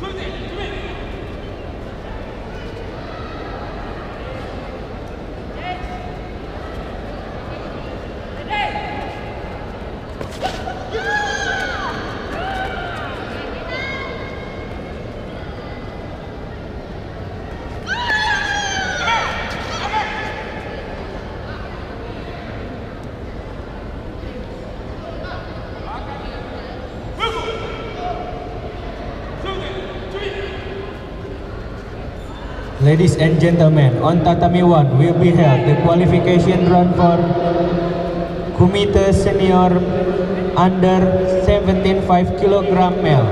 Shoot it! Come in! Ladies and gentlemen, on tatami 1 will be held the qualification round for Kumite Senior under 17 5 kg male.